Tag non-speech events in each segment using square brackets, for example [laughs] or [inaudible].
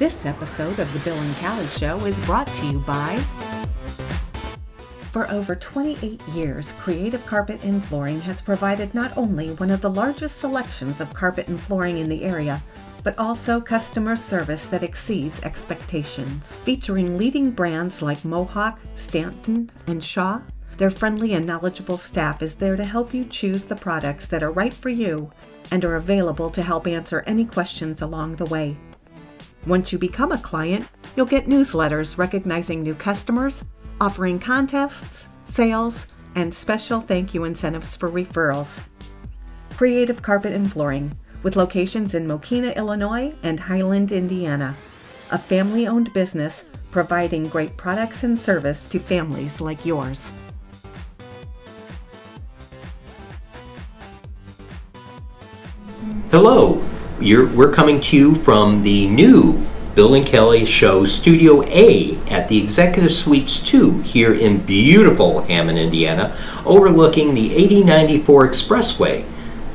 This episode of The Bill and Kali Show is brought to you by. For over 28 years, Creative Carpet and Flooring has provided not only one of the largest selections of carpet and flooring in the area, but also customer service that exceeds expectations. Featuring leading brands like Mohawk, Stanton, and Shaw, their friendly and knowledgeable staff is there to help you choose the products that are right for you and are available to help answer any questions along the way. Once you become a client, you'll get newsletters recognizing new customers, offering contests, sales, and special thank you incentives for referrals. Creative Carpet and Flooring, with locations in Mokena, Illinois and Highland, Indiana. A family owned business providing great products and service to families like yours. Hello, You're, we're coming to you from the new Bill and Kali Show Studio A at the Executive Suites 2 here in beautiful Hammond, Indiana, overlooking the 8094 Expressway.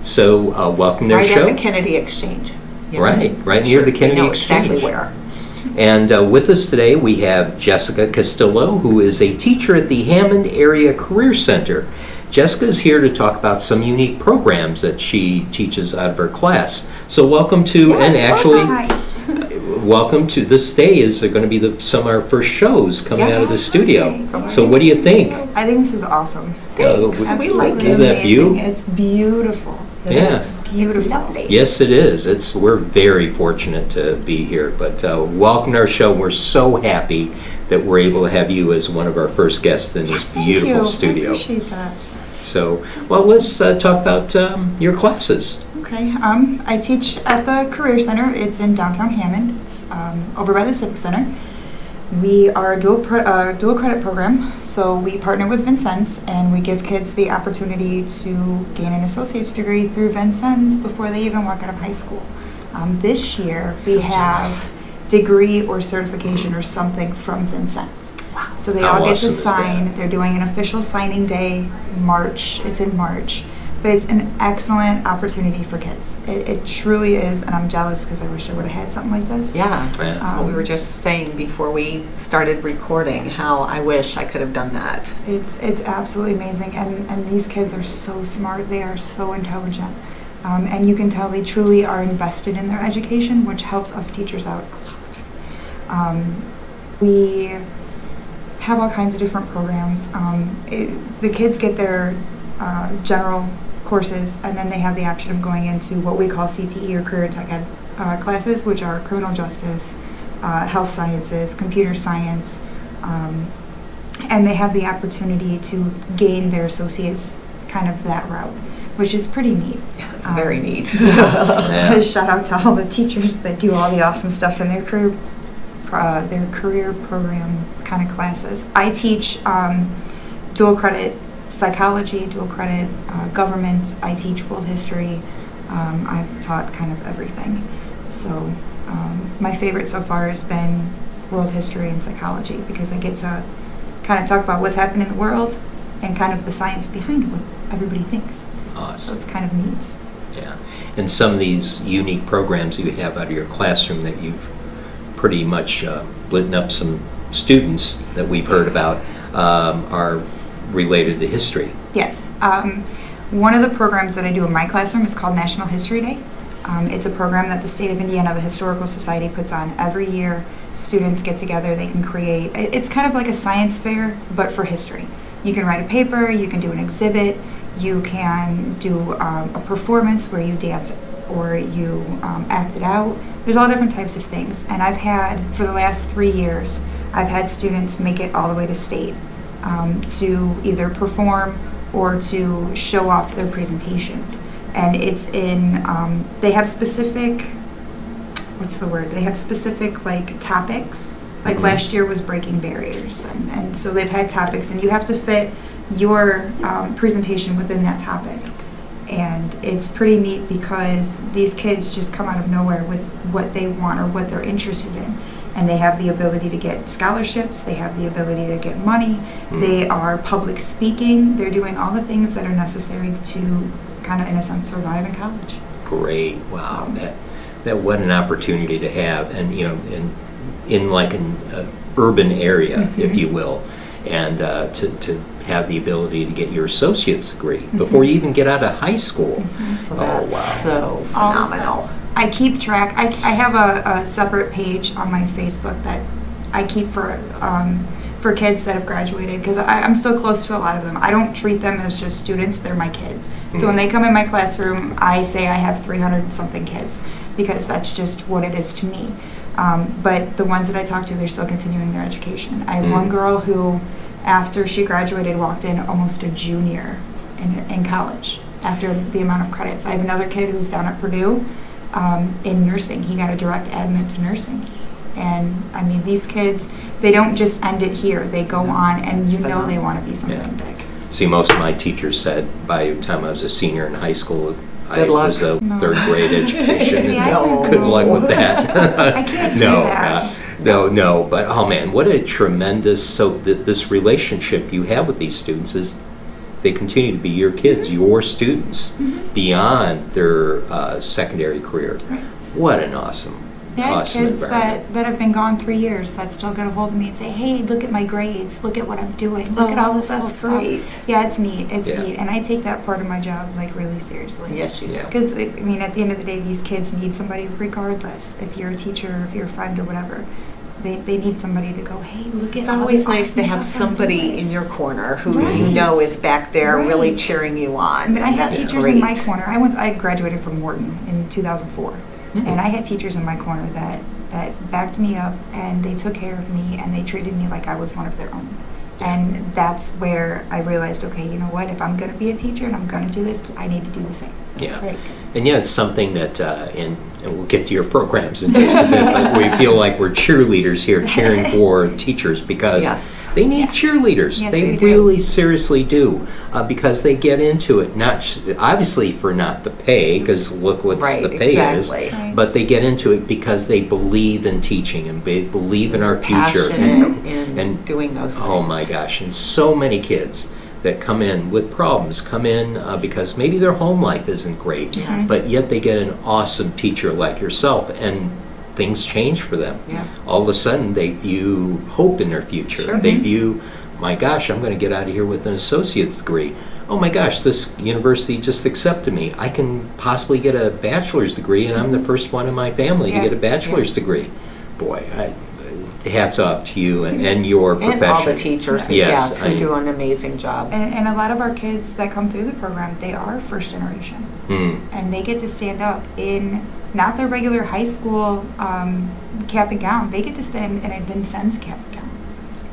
So, uh, welcome to right the show. Right at the Kennedy Exchange. know? Right, right near the We Kennedy know Exchange. Exactly where. And uh, with us today, we have Jessica Castillo, who is a teacher at the Hammond Area Career Center. Jessica is here to talk about some unique programs that she teaches out of her class. So, welcome to, and actually, welcome. [laughs] to this day is are going to be the, some of our first shows coming out of the studio. So, what do you think? I think this is awesome. Uh, Thanks. w- We like Absolutely it. Is that view? It's beautiful. Yeah. Beautiful. Lovely. Yes, it is. It's we're very fortunate to be here. But uh, welcome to our show. We're so happy that we're able to have you as one of our first guests in this Thank beautiful you. I studio. appreciate that. So, well, let's uh, talk about um, your classes. Okay. Um, I teach at the Career Center. It's in downtown Hammond. It's um, over by the Civic Center. We are a dual, uh, dual credit program, so we partner with Vincennes and we give kids the opportunity to gain an associate's degree through Vincennes before they even walk out of high school. Um, this year, we So have degree or certification or something from Vincennes. Wow. So they How all get to sign. that? They're doing an official signing day, March. It's in March. But it's an excellent opportunity for kids. It, it truly is, and I'm jealous because I wish I would have had something like this. Yeah, Yeah. that's what we Um, were just saying before we started recording, how I wish I could have done that. It's it's absolutely amazing, and and these kids are so smart. They are so intelligent, um, and you can tell they truly are invested in their education, which helps us teachers out a lot. Um, we have all kinds of different programs. Um, it, the kids get their uh, general courses, and then they have the option of going into what we call CTE or career tech ed uh, classes, which are criminal justice, uh, health sciences, computer science. Um, and they have the opportunity to gain their associates kind of that route, which is pretty neat. [laughs] Um, Very neat. Yeah. [laughs] [laughs] Shout out to all the teachers that do all the awesome stuff in their career, uh, their career program kind of classes. I teach um, dual credit psychology, dual credit uh, government. I teach world history. Um, I've taught kind of everything. So um, my favorite so far has been world history and psychology because I get to kind of talk about what's happening in the world and kind of the science behind what everybody thinks. So it's kind of neat. Yeah. And some of these unique programs you have out of your classroom that you've pretty much uh, lit up some students that we've heard about um, are related to history. Yes. Um, one of the programs that I do in my classroom is called National History Day. Um, it's a program that the state of Indiana, the Historical Society, puts on every year. Students get together, they can create, it's kind of like a science fair, but for history. You can write a paper, you can do an exhibit, you can do um, a performance where you dance or you um, act it out. There's all different types of things. And I've had, for the last three years, I've had students make it all the way to state um, to either perform or to show off their presentations. And it's in, um, they have specific, what's the word? They have specific like topics. Like Mhm. last year was breaking barriers. And, and so they've had topics, and you have to fit your um, presentation within that topic. And it's pretty neat because these kids just come out of nowhere with what they want or what they're interested in. And they have the ability to get scholarships, they have the ability to get money, they are public speaking, they're doing all the things that are necessary to kind of, in a sense, survive in college. Great. Wow. That that what an opportunity to have, and you know, in in like an uh, urban area, Mm-hmm. if you will, and uh, to to have the ability to get your associate's degree Mm-hmm. before you even get out of high school. Well, Oh that's wow! so phenomenal. I keep track. I, I have a, a separate page on my Facebook that I keep for um, for kids that have graduated because I'm still close to a lot of them. I don't treat them as just students; they're my kids. So when they come in my classroom, I say I have 300 something kids because that's just what it is to me. Um, but the ones that I talk to, they're still continuing their education. I have one Mm. girl who, after she graduated, walked in almost a junior in, in college after the amount of credits. I have another kid who's down at Purdue um, in nursing. He got a direct admit to nursing. And I mean, these kids, they don't just end it here. They go on, and you know they want to be something Yeah. big. See, most of my teachers said by the time I was a senior in high school, I Good luck. was a No. third grade [laughs] education. See, and I No. Good luck with that. [laughs] I can't do that. uh, no, no. But oh man, what a tremendous! So th- this relationship you have with these students is they continue to be your kids, Mm-hmm. your students, beyond their uh, secondary career. Right. What an awesome, Yeah, I have awesome kids that, that have been gone three years that still get a hold of me and say, "Hey, look at my grades. Look at what I'm doing. Look at all this cool Oh, stuff." great. Yeah, it's neat. It's Yeah. neat, and I take that part of my job like really seriously. Yes, you do. Yeah. Because I mean, at the end of the day, these kids need somebody, regardless if you're a teacher, or if you're a friend, or whatever. They, they need somebody to go, hey, look at It's always nice to have somebody in your corner who Right. you know is back there really cheering you on. I I had that's teachers in my corner. I went. I graduated from Morton in 2004, Hmm. and I had teachers in my corner that that backed me up and they took care of me and they treated me like I was one of their own. And that's where I realized, okay, you know what? If I'm going to be a teacher and I'm going to do this, I need to do the same. Yeah. right. And yeah, it's something that, uh, and, and we'll get to your programs in just a bit, but we feel like we're cheerleaders here cheering [laughs] for teachers because Yes. they need Yeah. cheerleaders. Yes, they they really seriously do uh, because they get into it, not sh- obviously for not the pay, because look what Right, the pay exactly. is, Right. but they get into it because they believe in teaching and they believe in our future. Passionate in and- doing those things. Oh my gosh, and so many kids that come in with problems come in uh, because maybe their home life isn't great, Mhm. but yet they get an awesome teacher like yourself and things change for them. Yeah. All of a sudden they view hope in their future. Sure. They Mhm. view, my gosh, I'm going to get out of here with an associate's degree. Oh my gosh, this university just accepted me. I can possibly get a bachelor's degree, and I'm the first one in my family Yeah. to get a bachelor's degree. Boy, I, hats off to you and, and your profession. And all the teachers, Yes, yes, who I- do an amazing job. And, and a lot of our kids that come through the program, they are first generation. Hmm. and they get to stand up in not their regular high school um, cap and gown. They get to stand in a Vincennes cap and gown.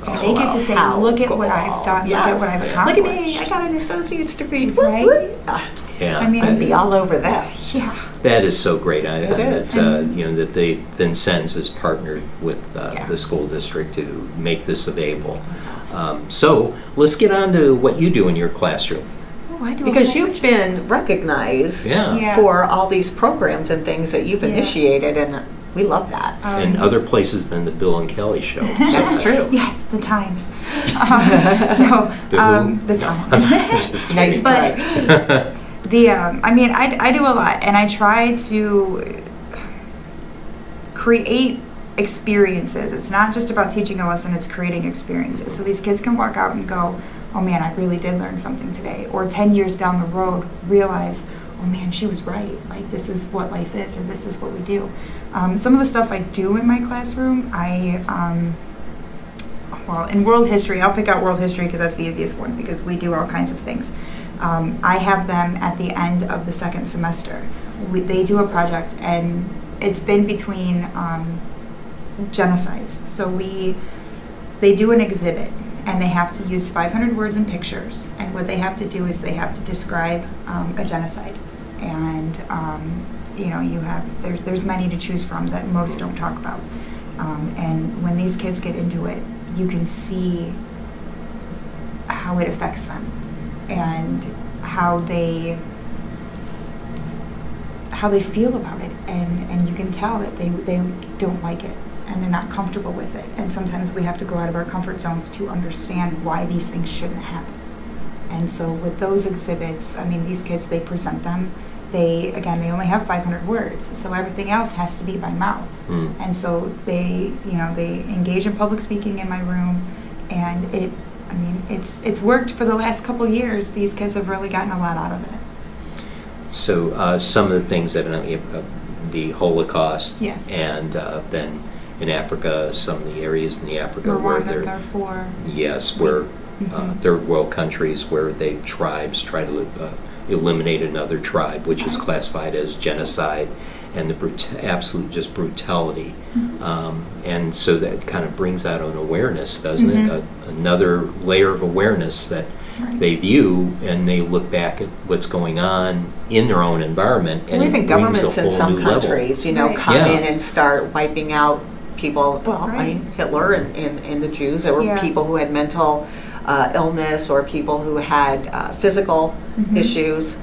Oh, they get to say, How "Look at what I've cool. done. Look at what I've accomplished. Look at me, I got an associate's degree. Whoop, Right? Ah, Yeah, I mean- I'd be all over that. Yeah. That is so great. I, It and is. That, uh, you know that they Vincennes has partnered with uh, Yeah. the school district to make this available. That's awesome. Um, so let's get on to what you do in your classroom. Oh, do. a Because you've bunch been recognized Yeah. Yeah. for all these programs and things that you've Yeah. initiated, and we love that. Um, in other places than the Bill and Kali show. [laughs] That's true. Yes, the Times. Uh, no, [laughs] The um, the Times. [laughs] Just Nice But- try. The um, I mean, I, I do a lot, and I try to create experiences. It's not just about teaching a lesson; it's creating experiences. So these kids can walk out and go, "Oh man, I really did learn something today," or ten years down the road, realize, "Oh man, she was right. Like this is what life is, or this is what we do." Um, some of the stuff I do in my classroom, I um, well, in world history, I'll pick out world history because that's the easiest one because we do all kinds of things. Um, I have them at the end of the second semester. We, they do a project, and it's been between um, genocides. So we, they do an exhibit, and they have to use 500 words and pictures. And what they have to do is they have to describe um, a genocide, and um, you know you have there's there's many to choose from that most don't talk about. Um, and when these kids get into it, you can see how it affects them and how they how they feel about it. And and you can tell that they they don't like it and they're not comfortable with it. And sometimes we have to go out of our comfort zones to understand why these things shouldn't happen. And so with those exhibits i mean these kids they present them. They again they only have 500 words, so everything else has to be by mouth. Mm. And so they, you know, they engage in public speaking in my room, and it, I mean, it's it's worked for the last couple years. These kids have really gotten a lot out of it. So uh, some of the things that uh, the Holocaust, Yes. and uh, then in Africa, some of the areas in the Africa where Rwanda, they're Darfur. yes, where uh, Mhm. third world countries where they tribes try to uh, eliminate another tribe, which is classified as genocide, and the brut- absolute just brutality. Mm-hmm. Um, and so that kind of brings out an awareness, doesn't Mhm. it? A, another layer of awareness that Right. they view and they look back at what's going on in their own environment and Well, even governments in some new level. countries, you know, Right. come Yeah. in and start wiping out people. Well, I mean, Hitler and, and, and the Jews. There were Yeah. people who had mental uh, illness or people who had uh, physical Mhm. issues.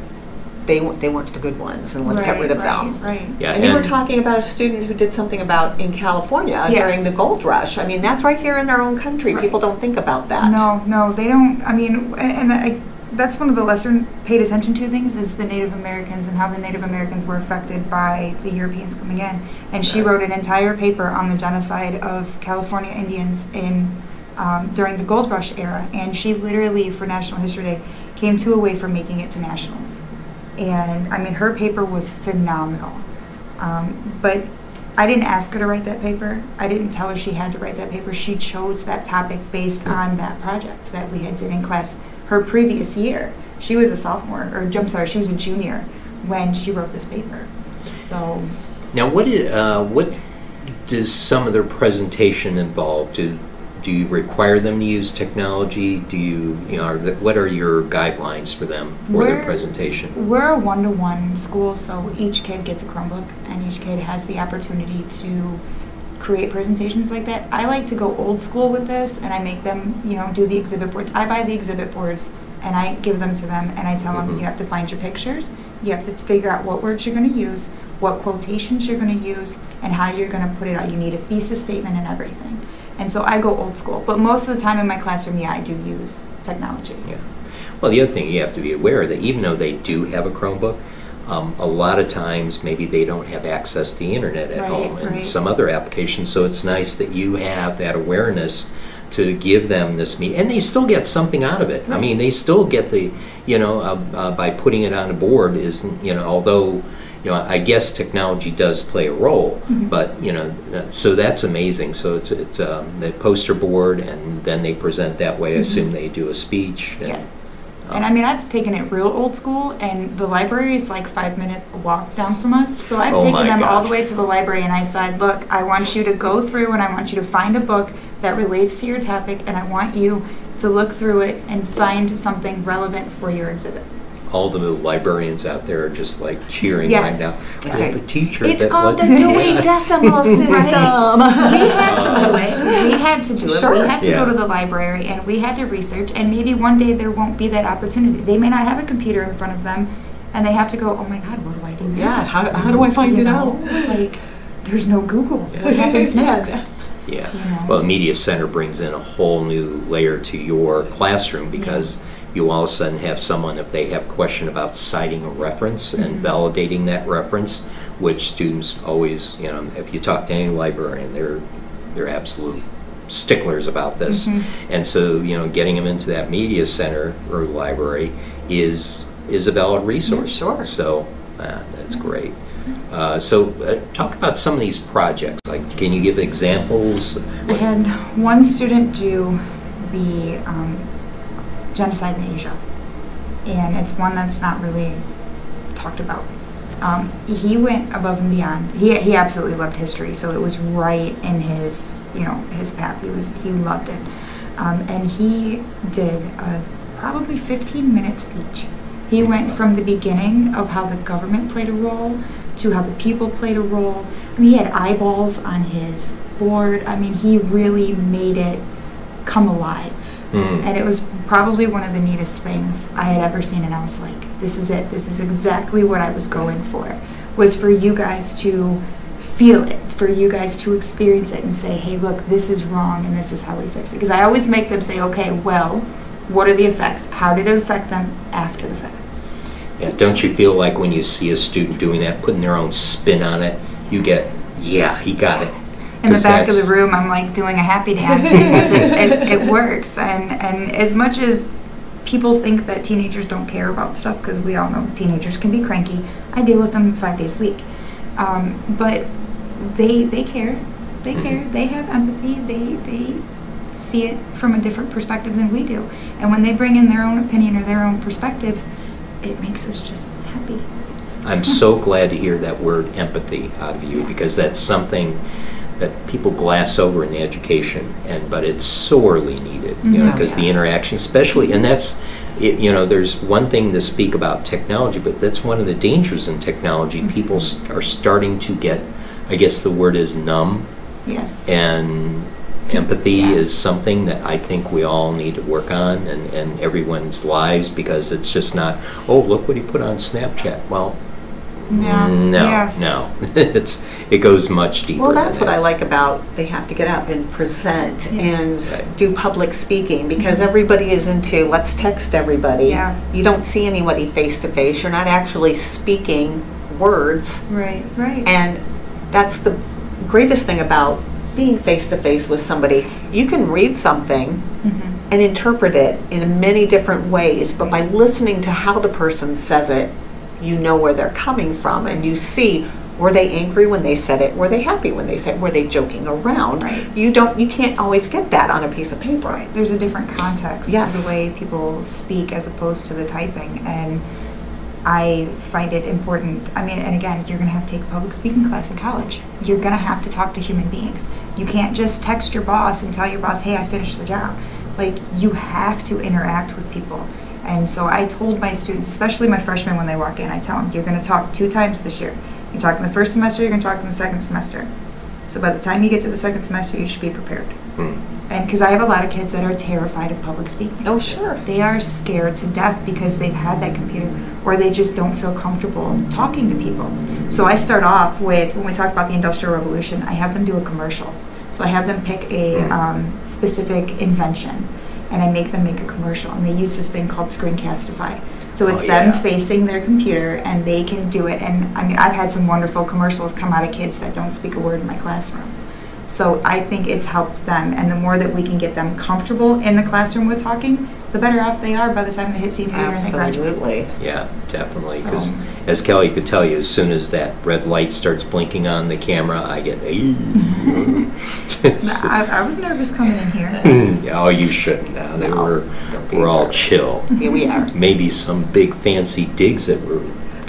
They, they weren't the good ones, and let's get rid of right, them. Right. Yeah, And you were talking about a student who did something about in California Yeah. during the gold rush. I mean, that's right here in our own country. Right. People don't think about that. No, no, they don't. I mean, and I, that's one of the lesser paid attention to things is the Native Americans and how the Native Americans were affected by the Europeans coming in. And she wrote an entire paper on the genocide of California Indians in um, during the gold rush era. And she literally, for National History Day, came two away from making it to nationals. And I mean, her paper was phenomenal. Um, but I didn't ask her to write that paper. I didn't tell her she had to write that paper. She chose that topic based on that project that we had did in class her previous year. She was a sophomore, or I'm sorry, she was a junior when she wrote this paper. So Now, what is uh, what does some of their presentation involve? Do you require them to use technology? Do you you know are the, what are your guidelines for them for their We're- presentation? We're a one to one school, so each kid gets a Chromebook and each kid has the opportunity to create presentations like that. I like to go old school with this and I make them, you know, do the exhibit boards. I buy the exhibit boards and I give them to them and I tell them Mhm. you have to find your pictures, you have to figure out what words you're going to use, what quotations you're going to use, and how you're going to put it out. You need a thesis statement and everything. And so I go old school, but most of the time in my classroom, yeah, I do use technology. Yeah. Well, the other thing you have to be aware that even though they do have a Chromebook, um, a lot of times maybe they don't have access to the internet at Right, home and right. some other applications. So it's nice that you have that awareness to give them this meet, and they still get something out of it. I mean, they still get the, you know, uh, uh, by putting it on a board is, you know, although. You know, I guess technology does play a role, Mhm. but you know, so that's amazing. So it's it's um, the poster board, and then they present that way. I assume they do a speech. and- Yes. And I mean, I've taken it real old school, and the library is like five minute walk down from us. So I've Oh taken them all the way to the library, and I said, "Look, I want you to go through, and I want you to find a book that relates to your topic, and I want you to look through it and find something relevant for your exhibit." All the librarians out there are just like cheering Yes. right now. Yes. I have a teacher It's that called the let- Dewey [laughs] Decimal System. we had to do it. We had to do it. Sure. We had to Yeah. go to the library and we had to research. And maybe one day there won't be that opportunity. They may not have a computer in front of them, and they have to go. Oh my God, what do I do now? Yeah, how, how do I find You it know, out? It's like there's no Google. What happens next? Yeah. You know. Well, Media Center brings in a whole new layer to your classroom because you all of a sudden have someone, if they have a question about citing a reference and Mhm. validating that reference, which students always, you know, if you talk to any librarian, they're, they're absolute sticklers about this. Mhm. And so, you know, getting them into that media center or library is, is a valid resource. sure. So, uh, that's great. Uh, so, uh, talk about some of these projects. Like, can you give examples? I had one student do the um, genocide in Asia, and it's one that's not really talked about. Um, he went above and beyond. He, he absolutely loved history, so it was right in his you know his path. He was he loved it, um, and he did a probably 15 minute speech. He went from the beginning of how the government played a role to how the people played a role. I mean, he had eyeballs on his board. I mean, he really made it come alive. Hmm. And it was probably one of the neatest things I had ever seen. And I was like, this is it. This is exactly what I was going for. Was for you guys to feel it, for you guys to experience it and say, hey, look, this is wrong and this is how we fix it. Because I always make them say, okay, well, what are the effects? How did it affect them after the fact? Yeah, don't you feel like when you see a student doing that, putting their own spin on it, you get, yeah, he got it. In the back of the room, I'm like doing a happy dance because it, it, it [laughs] works. And, and as much as people think that teenagers don't care about stuff, because we all know teenagers can be cranky, I deal with them five days a week. Um, but they, they care. They Mhm. care. They have empathy. They, they see it from a different perspective than we do. And when they bring in their own opinion or their own perspectives, it makes us just happy. I'm so glad to hear that word empathy out of you because that's something that people glass over in education, and but it's sorely needed. You know, mm-hmm. oh, because the Yeah. interaction, especially, and that's, it, you know, there's one thing to speak about technology, but that's one of the dangers in technology. Mm-hmm. People s- are starting to get, I guess the word is numb, Yes. and empathy Yeah. is something that I think we all need to work on in, in everyone's lives because it's just not, oh, look what he put on Snapchat. Well, Yeah. no, Yeah. no. [laughs] it's it goes much deeper. Well, than that's what that. I like about they have to get up and present Yeah. and Right. do public speaking because everybody is into let's text everybody. Yeah. You don't see anybody face to face. You're not actually speaking words. Right, right. And that's the greatest thing about being face to face with somebody. You can read something Mhm. and interpret it in many different ways, but by listening to how the person says it, you know where they're coming from and you see were they angry when they said it? Were they happy when they said it? Were they joking around? Right. You don't you can't always get that on a piece of paper. Right. There's a different context to the way people speak as opposed to the typing. And I find it important. I mean, and again, you're going to have to take a public speaking class in college. You're going to have to talk to human beings. You can't just text your boss and tell your boss, hey, I finished the job. Like, you have to interact with people. And so I told my students, especially my freshmen when they walk in, I tell them, you're going to talk two times this year. You're talking the first semester, you're going to talk in the second semester. So by the time you get to the second semester, you should be prepared. Hmm. And because I have a lot of kids that are terrified of public speaking. Oh, sure. They are scared to death because they've had that computer or they just don't feel comfortable talking to people. So I start off with, when we talk about the Industrial Revolution, I have them do a commercial. So I have them pick a um, specific invention and I make them make a commercial. And they use this thing called Screencastify. So oh, it's Oh, them facing their computer and they can do it. And I mean, I've had some wonderful commercials come out of kids that don't speak a word in my classroom. So I think it's helped them, and the more that we can get them comfortable in the classroom with talking, the better off they are by the time they hit senior year and they graduate. Absolutely. Yeah, definitely. Because So- as Kali could tell you, as soon as that red light starts blinking on the camera, I get. It's- [laughs] [laughs] I, I was nervous coming in here. [laughs] oh, you shouldn't. Now they No, were we're all nervous. chill. Here we are. Maybe some big fancy digs that were.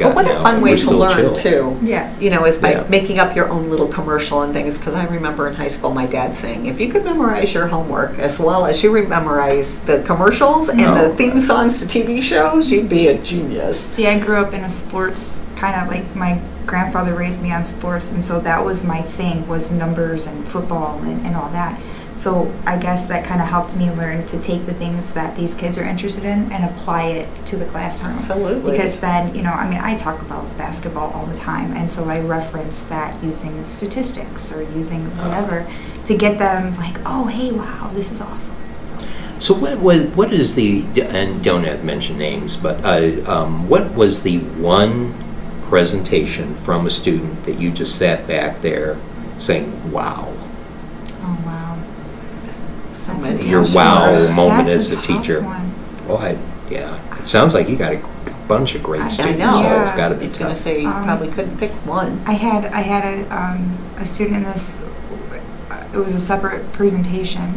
But what a now, fun way to learn chill. too. Yeah. You know, is by Yeah. making up your own little commercial and things. Because I remember in high school, my dad saying, "If you could memorize your homework as well as you memorize the commercials and the theme songs to TV shows, you'd be a genius." See, I grew up in a sports kind of like my grandfather raised me on sports, and so that was my thing was numbers and football and, and all that. So I guess that kind of helped me learn to take the things that these kids are interested in and apply it to the classroom. Absolutely. Because then, you know, I mean, I talk about basketball all the time, and so I reference that using statistics or using whatever to get them like, oh, hey, wow, this is awesome. So, So what was what is the and don't have mention names, but uh, um, what was the one presentation from a student that you just sat back there saying, "Wow"? Wow. So That's many. Your wow one. moment That's as a tough teacher. one. Well, I, yeah, it sounds like you got a bunch of great I- I I students, know. so it's Yeah. got to be I was going tough. to say you Um, probably couldn't pick one. I had I had a um, a student in this. It was a separate presentation,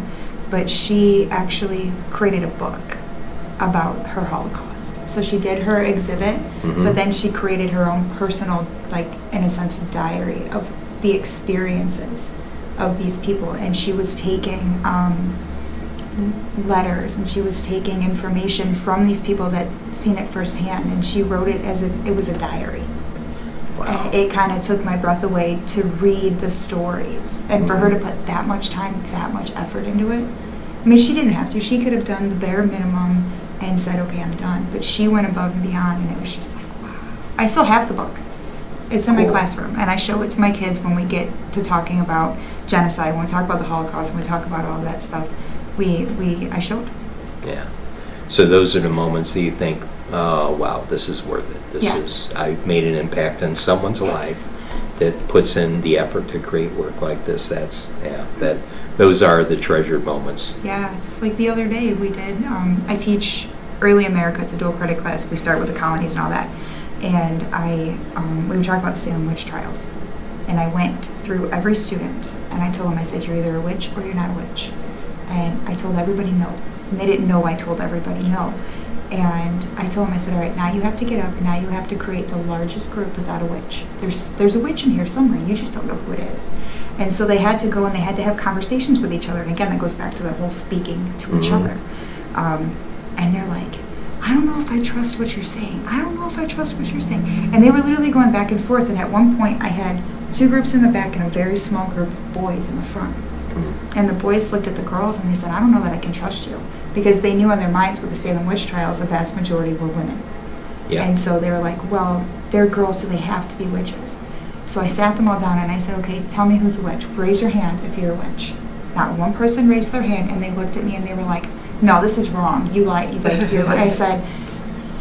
but she actually created a book about her Holocaust. So she did her exhibit, Mhm. but then she created her own personal, like in a sense, diary of the experiences of these people, and she was taking. Um, letters and she was taking information from these people that seen it firsthand and she wrote it as if it was a diary Wow. and it kind of took my breath away to read the stories and for her to put that much time that much effort into it i mean she didn't have to she could have done the bare minimum and said okay i'm done but she went above and beyond and it was just like wow i still have the book it's in my classroom and i show it to my kids when we get to talking about genocide when we talk about the holocaust when we talk about all that stuff we we i showed Yeah. So those are the moments that you think, oh wow, this is worth it. This Yeah. is I've made an impact on someone's life that puts in the effort to create work like this. That's yeah, that those are the treasured moments. Yeah, it's like the other day we did. Um, I teach early America. It's a dual credit class. We start with the colonies and all that. And I, um, we were talking about the Salem witch trials. And I went through every student and I told them, I said, you're either a witch or you're not a witch. And I told everybody no. And they didn't know I told everybody no. And I told them, I said, all right, now you have to get up and now you have to create the largest group without a witch. There's, there's a witch in here somewhere. You just don't know who it is. And so they had to go and they had to have conversations with each other. And again, that goes back to the whole speaking to each Mhm. other. Um, and they're like, I don't know if I trust what you're saying. I don't know if I trust what you're saying. And they were literally going back and forth. And at one point, I had two groups in the back and a very small group of boys in the front. Mm-hmm. And the boys looked at the girls and they said, I don't know that I can trust you. Because they knew in their minds with the Salem witch trials, a vast majority were women. Yeah. And so they were like, well, they're girls, so they have to be witches? So I sat them all down and I said, okay, tell me who's a witch. Raise your hand if you're a witch. Not one person raised their hand and they looked at me and they were like, no, this is wrong. You lied. You like, you're I said,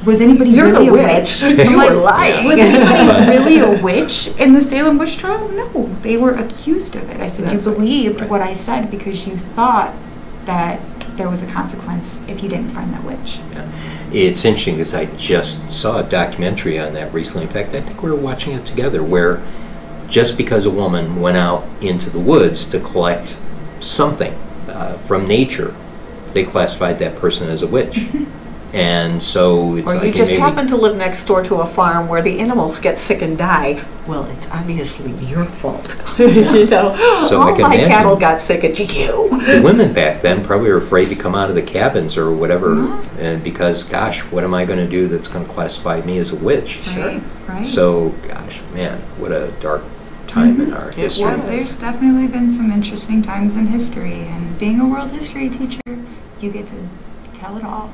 was anybody You're really a witch. witch? [laughs] You I'm were like, lying. Was anybody [laughs] really a witch in the Salem witch trials? No, they were accused of it. I said, you That's right. believed Right. what I said because you thought that there was a consequence if you didn't find that witch. Yeah. It's interesting because I just saw a documentary on that recently. In fact, I think we were watching it together where just because a woman went out into the woods to collect something uh, from nature, they classified that person as a witch. [laughs] and so it's Or like you just made happen to live next door to a farm where the animals get sick and die. Well, it's obviously your fault. [laughs] you know, So I all my imagine. cattle got sick. at you. the women back then probably were afraid to come out of the cabins or whatever, Mm-hmm. and because, gosh, what am I going to do that's going to classify me as a witch? Right? Right. So, gosh, man, what a dark time in our history. was. There's definitely been some interesting times in history, and being a world history teacher, you get to tell it all.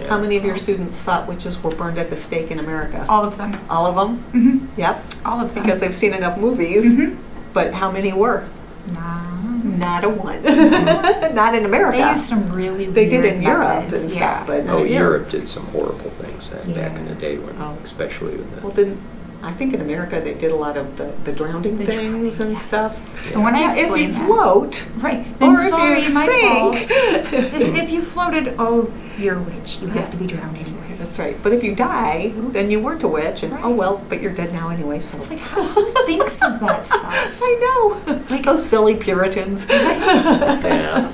Yeah. How many of your students thought witches were burned at the stake in America? All of them. All of them? hmm Yep. All of them. Because they've seen enough movies. Mhm. But how many were? Nah. Not a one. [laughs] Not in America. They used some really They did weird in Europe and yeah. stuff, but Oh, yeah. Europe did some horrible things uh, back in the day, when, Oh. especially with the. Well, then, I think in America they did a lot of the, the drowning The things drowning, and yes. stuff. And when I Yeah, if explain you that, float, right, then or sorry, if you my sink. [laughs] if, if you floated, oh, you're a witch. You Yeah. have to be drowned anyway. That's right. But if you die, then you weren't a witch, and oh well, but you're dead now anyway. So It's like, how, who thinks of that stuff? [laughs] I know. Like those silly Puritans. [laughs] yeah.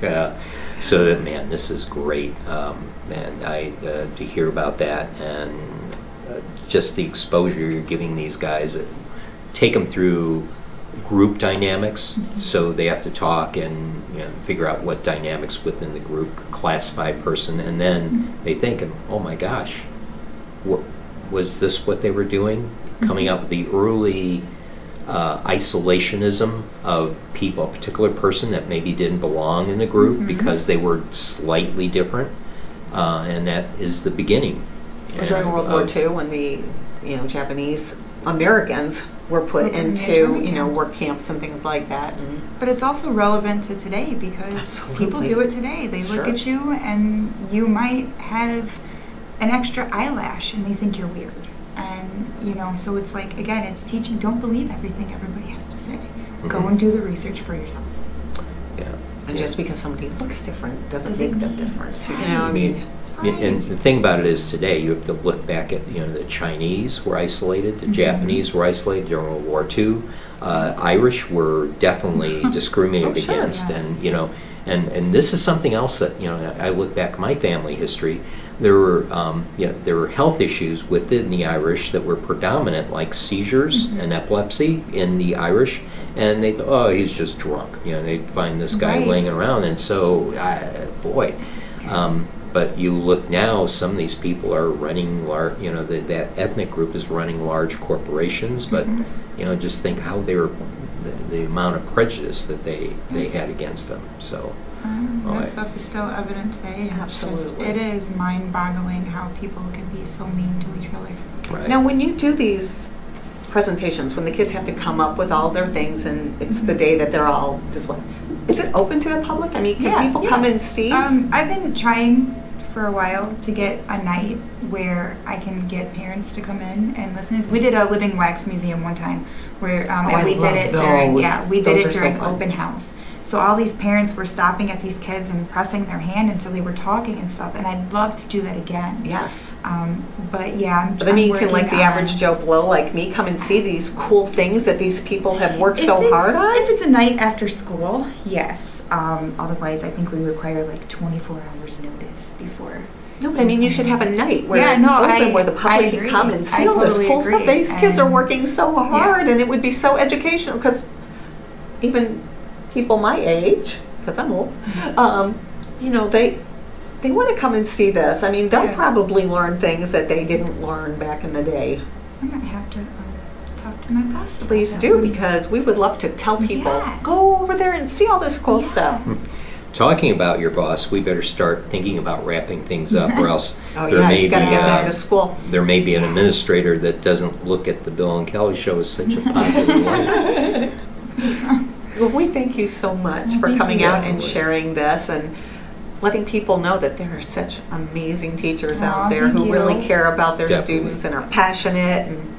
Yeah. So that man, this is great, um, and I uh, to hear about that and just the exposure you're giving these guys. uh, Take them through group dynamics, so they have to talk and you know, figure out what dynamics within the group classify a person, and then they think, "Oh my gosh, what, was this what they were doing?" Coming up with the early uh, isolationism of people, a particular person that maybe didn't belong in the group Mhm. because they were slightly different, uh, and that is the beginning. During And, World War II, when the you know Japanese Americans were put in into you know work camps and things like that, and But it's also relevant to today because people do it today. They look at you and you might have an extra eyelash and they think you're weird. And, you know, so it's like, again, it's teaching don't believe everything everybody has to say. Go Mhm. and do the research for yourself. Yeah. and Yeah. just because somebody looks different doesn't Doesn't make them different. You know, I mean, and the thing about it is today you have to look back at you know the Chinese were isolated, the Mhm. Japanese were isolated during World War II. Uh, Irish were definitely [laughs] discriminated Oh, sure, against, yes. and you know, and and this is something else that you know I look back my family history. There were um, you know there were health issues within the Irish that were predominant, like seizures Mhm. and epilepsy in the Irish. And they thought, oh, he's just drunk. You know, they'd find this guy Right. laying around, and so, uh, boy, um, but you look now, some of these people are running large, you know, the, that ethnic group is running large corporations, but, Mhm. you know, just think how they were, the, the amount of prejudice that they, they had against them, so. Um, that I- stuff is still evident today. and it's just- Absolutely. it is mind boggling how people can be so mean to each other. Right. Now, when you do these presentations, when the kids have to come up with all their things and it's the day that they're all just like, is it open to the public? I mean, can Yeah, people yeah. come and see? Um, I've been trying for a while to get a night where I can get parents to come in and listen. We did a living wax museum one time where um, Oh, and we love did it during yeah we did are it during fun. open house. So all these parents were stopping at these kids and pressing their hand until they were talking and stuff. And I'd love to do that again. Yes. Um, but yeah, I'm, But I mean, I'm can like the average Joe Blow like me come and see these cool things that these people have worked If so hard on? If it's a night after school, yes. Um, otherwise, I think we require like 24 hours notice before. No, but I mean, you should have a night where Yeah, it's no, open, I- where the public can come and see I all this totally cool stuff. agree. These kids are working so hard, and it would be so educational because even people my age, because I'm old, Mm-hmm. um, you know, they they want to come and see this. I mean, they'll Yeah. probably learn things that they didn't learn back in the day. I might have to um, talk to my boss. Please do because we would love to tell people Yes. go over there and see all this cool stuff. Yes. Talking about your boss, we better start thinking about wrapping things up, or [laughs] else Oh there yeah, may you got to be get back uh, to school. there may be an administrator that doesn't look at the Bill and Kali show as such a positive [laughs] light. Well, we thank you so much Well, for coming you. out and sharing this and letting people know that there are such amazing teachers Aw, out there who you. really care about their Definitely. students and are passionate and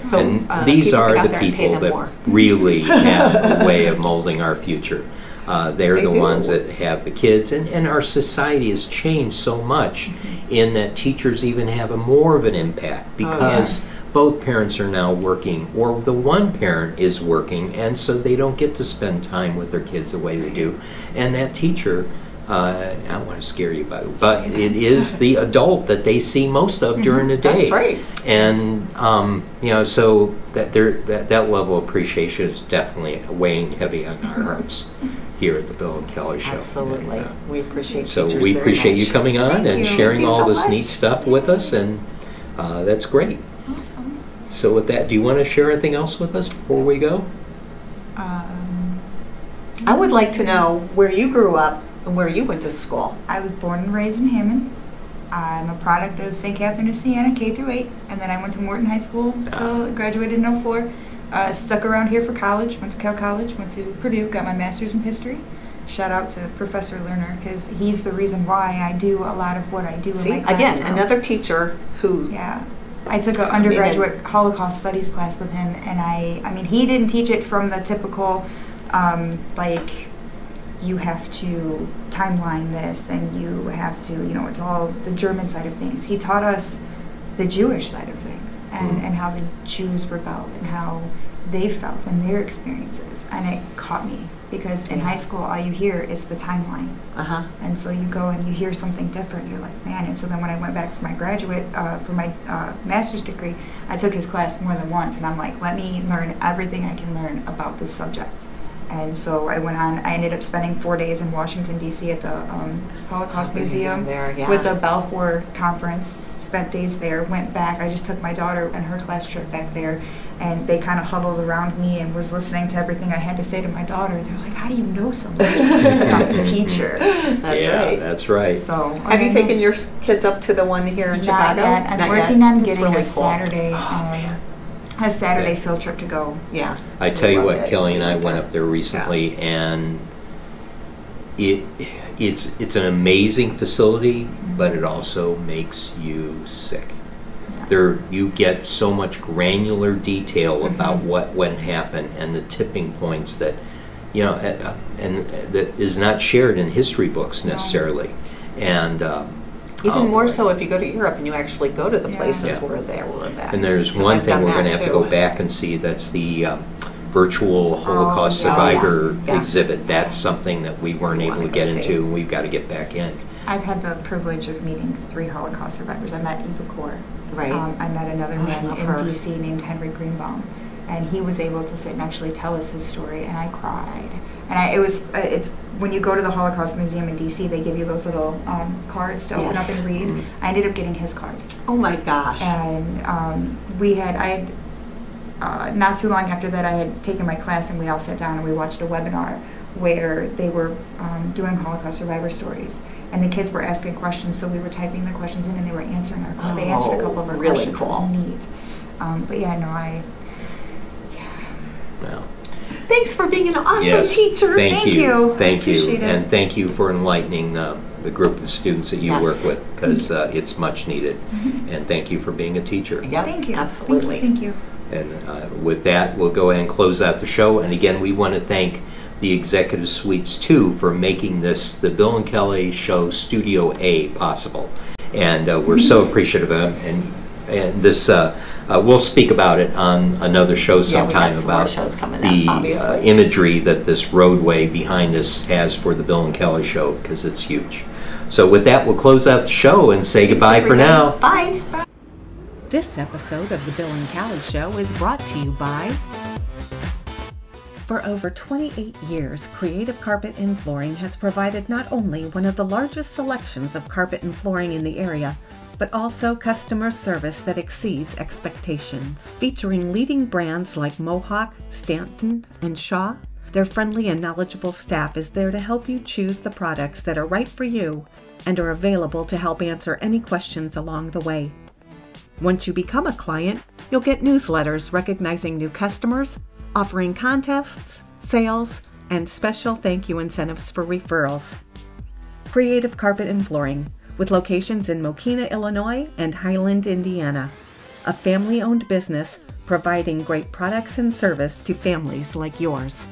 so and uh, these are the there and pay people that more. really [laughs] have a way of molding our future. Uh, they're They the do. ones that have the kids, and, and our society has changed so much Mm-hmm. in that teachers even have a more of an impact because Oh, yes. both parents are now working, or the one parent is working, and so they don't get to spend time with their kids the way they do. And that teacher, uh, I don't want to scare you by but it is the [laughs] adult that they see most of during the day. That's right. And um, you know, so that there that, that level of appreciation is definitely weighing heavy on our hearts [laughs] here at the Bill and Kali Show. Absolutely. And, uh, we appreciate so teachers we very appreciate you coming on Thank and you. sharing Thank all so this much. neat stuff with us, and uh, that's great. Awesome. So with that, do you want to share anything else with us before we go? Um, I would like to know where you grew up and where you went to school. I was born and raised in Hammond. I'm a product of St. Catherine of Siena, K through 8, and then I went to Morton High School till graduated in 04. Uh, stuck around here for college, went to Cal College, went to Purdue, got my master's in history. Shout out to Professor Lerner because he's the reason why I do a lot of what I do See, in my classroom. again, another teacher who Yeah. I took an mean, undergraduate Holocaust studies class with him, and I, I mean, he didn't teach it from the typical, um, like, you have to timeline this and you have to, you know, it's all the German side of things. He taught us the Jewish side of things and, Mhm. and how the Jews rebelled and how they felt and their experiences. And it caught me because in high school, all you hear is the timeline. uh-huh. And so you go and you hear something different. You're like, man. And so then when I went back for my graduate, uh, for my uh, master's degree, I took his class more than once. And I'm like, let me learn everything I can learn about this subject. And so I went on, I ended up spending four days in Washington, D.C. at the um, Holocaust Oh, Museum there, yeah. with the Belfer Conference. Spent days there, went back. I just took my daughter and her class trip back there. And they kind of huddled around me and was listening to everything I had to say to my daughter. They're like, how do you know so much? Because I'm a teacher. That's yeah, right. that's right. So Have you taken your kids up to the one here in Not Chicago? yet. I'm Not working yet? on It's getting really a cool. Saturday, Oh, um, man. A Saturday Yeah. field trip to go. Yeah. I tell you what, it. Kali and I went up there recently, and it it's it's an amazing facility, but it also makes you sick. Yeah. There, you get so much granular detail Mm-hmm. about what when happened and the tipping points that you know, uh, and that is not shared in history books necessarily, and. Um, Even oh, more boy. so if you go to Europe and you actually go to the Yeah. places Yeah. where they were at. And there's one I've thing we're going to have to go back and see. That's the um, virtual Holocaust yes. survivor Yeah. exhibit. That's Yes. something that we weren't We able to wanna get into, and we've got to get back in. I've had the privilege of meeting three Holocaust survivors. I met Eva Kor. Right. Um, I met another Oh, man love in her. D.C. named Henry Greenbaum, and he was able to sit and actually tell us his story, and I cried. And I, it was uh, it's when you go to the Holocaust Museum in D.C. They give you those little um, cards to open up and read. Mhm. I ended up getting his card. oh my gosh. And um, we had, I had, uh, not too long after that, I had taken my class and we all sat down and we watched a webinar where they were um, doing Holocaust survivor stories. And the kids were asking questions, so we were typing the questions in and they were answering our questions. They answered a couple of our Oh, really questions. It was neat. Um, but yeah, no, I, Yeah. Well, Thanks for being an awesome yes, teacher. Thank, Thank you. you. Thank you. It. And thank you for enlightening the, the group of students that you Yes. work with because uh, it's much needed. And thank you for being a teacher. Yep, Thank you. Absolutely. Thank you. And uh, with that, we'll go ahead and close out the show. And again, we want to thank the Executive Suites 2 for making this the Bill and Kali Show Studio A possible. And uh, we're so appreciative of them. And and this uh, we'll speak about it on another show sometime got some more about shows coming up, the uh, imagery that this roadway behind us has for the Bill and Kali Show because it's huge. So with that, we'll close out the show and say goodbye for now. Bye. This episode of The Bill and Kali Show is brought to you by. For over 28 years, Creative Carpet and Flooring has provided not only one of the largest selections of carpet and flooring in the area, but also customer service that exceeds expectations. Featuring leading brands like Mohawk, Stanton, and Shaw, their friendly and knowledgeable staff is there to help you choose the products that are right for you and are available to help answer any questions along the way. Once you become a client, you'll get newsletters recognizing new customers, offering contests, sales, and special thank you incentives for referrals. Creative Carpet and Flooring, with locations in Mokena, Illinois and Highland, Indiana. A family owned business providing great products and service to families like yours.